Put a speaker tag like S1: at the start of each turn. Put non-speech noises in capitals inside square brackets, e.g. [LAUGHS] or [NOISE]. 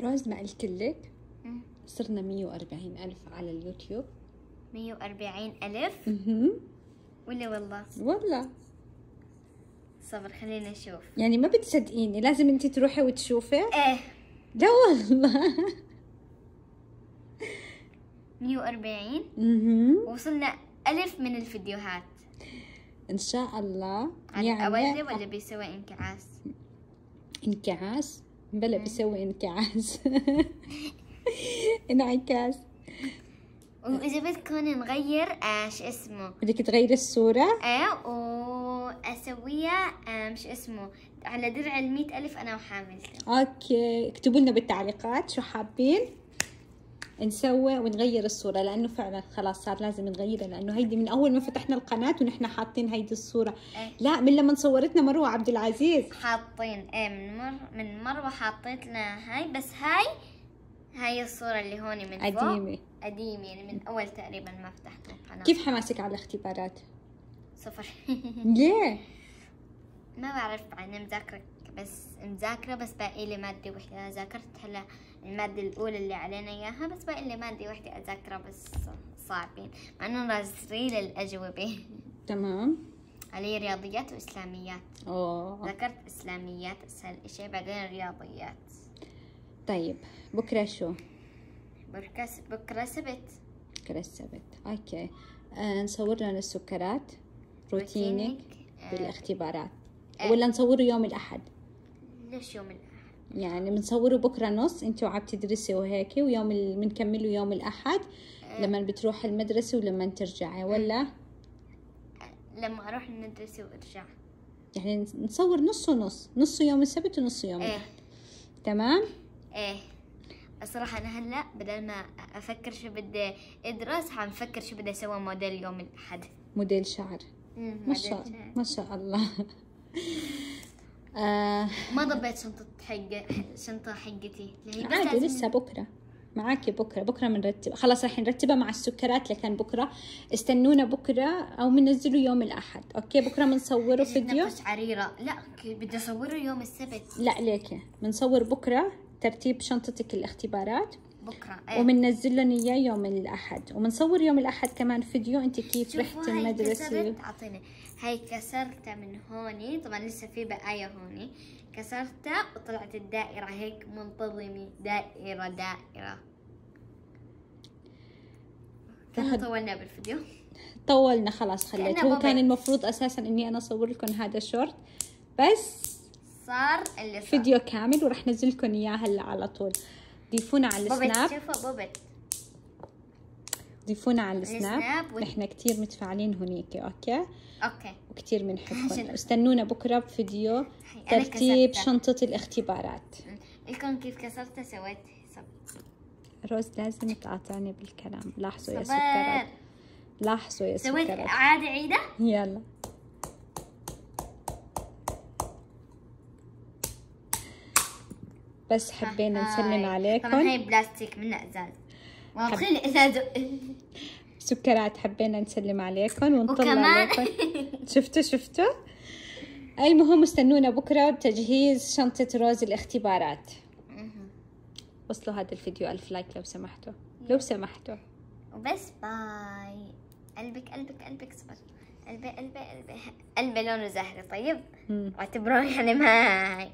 S1: روز ما قلت لك. صرنا 140 ألف على اليوتيوب.
S2: 140 ألف؟ ولا والله؟
S1: والله.
S2: صبر خلينا نشوف.
S1: يعني ما بتصدقيني لازم انت تروحي وتشوفي.
S2: إيه.
S1: لا والله. [LAUGHS]
S2: 140
S1: أها
S2: وصلنا ألف من الفيديوهات.
S1: إن شاء الله.
S2: يعني أوله ولا بيسوي إنكعاس؟
S1: إنكعاس. بلا بيسوي انكعاس انعكاس. [LAUGHS]
S2: وإذا بدكم نغير آه شو اسمه؟
S1: بدك تغيري الصورة؟
S2: إيه وأسويها آه شو اسمه؟ على درع المية ألف أنا وحاملته
S1: أوكي. اكتبوا لنا بالتعليقات شو حابين. نسوي ونغير الصورة لأنه فعلا خلاص صار لازم نغيرها لأنه هيدي من أول ما فتحنا القناة ونحن حاطين هيدي الصورة.
S2: إيه.
S1: لا من لما صورتنا مروة عبد العزيز.
S2: حاطين إيه من مر من مروة حطيت لنا هاي بس هاي هاي الصورة اللي هون من فوق.
S1: قديمة.
S2: قديمة يعني من أول تقريبا ما فتحت القناة.
S1: كيف حماسك على الاختبارات؟
S2: صفر. [LAUGHS]
S1: ليه؟
S2: ما بعرف أنا مذاكرة بس مذاكرة بس باقي لي مادة وحدة. ذاكرت هلا المادة الأولى اللي علينا إياها بس باقي لي مادة وحدة أذاكرها بس صعبين مع إنه نازلين الأجوبة.
S1: تمام.
S2: علي رياضيات وإسلاميات.
S1: أوه.
S2: ذاكرت إسلاميات أسهل إشي بعدين رياضيات.
S1: طيب بكرة شو؟
S2: بكرة بكرة سبت.
S1: بكرة السبت. okay. آه نصور لنا السكرات روتينك
S2: روتينك، آه،
S1: بالاختبارات.
S2: آه.
S1: ولا نصوره يوم الأحد؟
S2: ليش يوم الأحد؟
S1: يعني بنصوره بكرة نص انت وعم تدرسي وهيك ويوم ال... بنكمله يوم الأحد لما بتروح المدرسة ولما ترجعي ولا؟
S2: لما أروح المدرسة وأرجع.
S1: يعني نصور نص ونص نص يوم السبت ونص يوم
S2: إيه.
S1: الأحد. تمام؟
S2: إيه. الصراحة أنا هلأ بدل ما أفكر شو بدي أدرس حنفكر شو بدي أسوي موديل يوم الأحد.
S1: موديل شعر. ما شاء ما شاء الله. [LAUGHS] آه.
S2: ما ضبيت شنطة حق شنطة حقتي. اللي
S1: عادي لسه بكرة. معاكي بكرة. بكرة بنرتب خلاص راح نرتبها مع السكرات لكن بكرة. استنونا بكرة أو بننزله يوم الأحد. okay؟ بكرة بنصوره فيديو.
S2: نفس عريرة. لا بدي أصوره يوم السبت.
S1: لا ليكي. بنصور بكرة ترتيب شنطتك الاختبارات.
S2: بكرة. إيه.
S1: وبننزل لهم إياه يوم الأحد. وبنصور يوم الأحد كمان فيديو. أنت كيف
S2: هاي
S1: المدرسة؟
S2: كسرت. أعطيني. هاي كسرتها من هوني. طبعا لسه في بقايا هوني. كسرتها وطلعت الدائرة هيك دائرة كنا
S1: فهد-
S2: طولنا بالفيديو.
S1: طولنا خلاص خليت. هو كان. المفروض أساسا إني أنا أصور لكم هذا الشورت بس
S2: صار اللي صار.
S1: فيديو كامل ورح نزل لكم إياه هلأ على طول. ضيفونا على السناب.
S2: شوفوا بوبت
S1: ضيفونا على السناب.
S2: وال-
S1: نحن كتير متفاعلين هنيك okay؟
S2: okay.
S1: وكتير بنحبكم استنونا بكرة بفيديو ترتيب. شنطة الاختبارات.
S2: لكم كيف كسرتها؟ سويت
S1: روز لازم تقاطعني بالكلام. لاحظوا يا سكرات. لاحظوا يا
S2: sweet
S1: سكرات.
S2: عادي عيدة؟
S1: يلا. بس حبينا نسلم
S2: هاي. طبعا
S1: عليكم
S2: هاي بلاستيك من أزاز. واضحين ازاز
S1: سكرات حبينا نسلم عليكم ونطلع
S2: وكمان
S1: عليكم شفتوا شفتوا؟ المهم استنونا بكرة بتجهيز شنطة روز الاختبارات. وصلوا هذا الفيديو. ألف لايك لو سمحتوا. لو سمحتوا.
S2: وبس bye. قلبك قلبك قلبك صبر. قلبي قلبي قلبي. قلبي لونه زهري طيب؟
S1: مم.
S2: واعتبروه يعني معي